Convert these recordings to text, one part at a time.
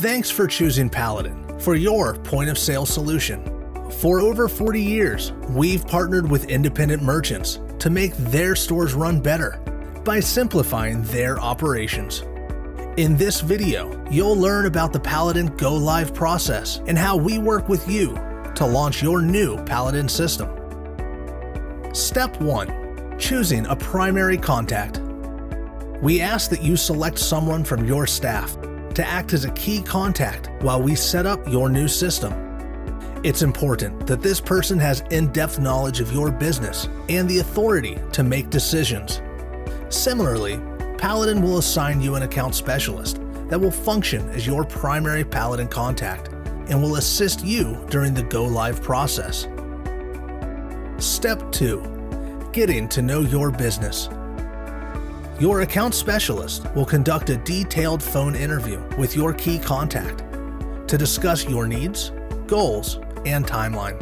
Thanks for choosing Paladin for your point of sale solution. For over 40 years, we've partnered with independent merchants to make their stores run better by simplifying their operations. In this video, you'll learn about the Paladin Go Live process and how we work with you to launch your new Paladin system. Step 1. Choosing a primary contact. We ask that you select someone from your staff to act as a key contact while we set up your new system. It's important that this person has in depth knowledge of your business and the authority to make decisions. Similarly, Paladin will assign you an account specialist that will function as your primary Paladin contact and will assist you during the go live process. Step 2 Getting to know your business. Your account specialist will conduct a detailed phone interview with your key contact to discuss your needs, goals, and timeline.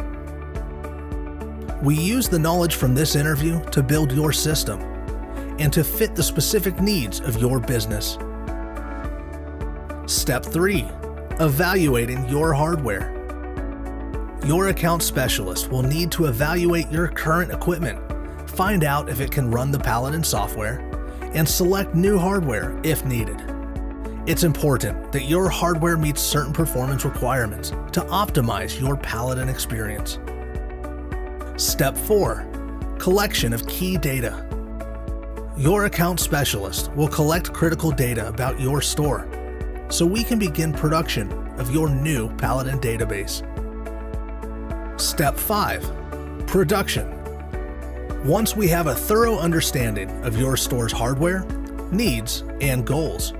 We use the knowledge from this interview to build your system and to fit the specific needs of your business. Step 3 Evaluating your hardware. Your account specialist will need to evaluate your current equipment, find out if it can run the Paladin software, and select new hardware if needed. It's important that your hardware meets certain performance requirements to optimize your Paladin experience. Step 4 Collection of key data. Your account specialist will collect critical data about your store so we can begin production of your new Paladin database. Step 5 Production once we have a thorough understanding of your store's hardware, needs, and goals,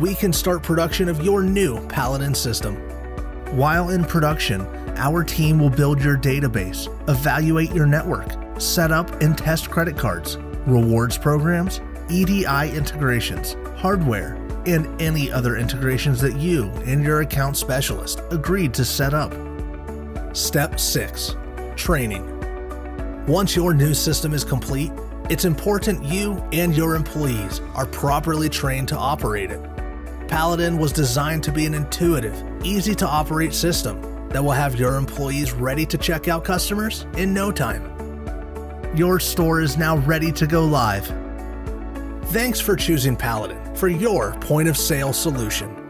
we can start production of your new Paladin system. While in production, our team will build your database, evaluate your network, set up and test credit cards, rewards programs, EDI integrations, hardware, and any other integrations that you and your account specialist agreed to set up. Step 6 Training once your new system is complete, it's important you and your employees are properly trained to operate it. Paladin was designed to be an intuitive, easy to operate system that will have your employees ready to check out customers in no time. Your store is now ready to go live. Thanks for choosing Paladin for your point of sale solution.